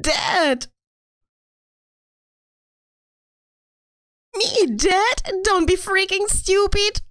dead. Me Dad? Don't be freaking stupid.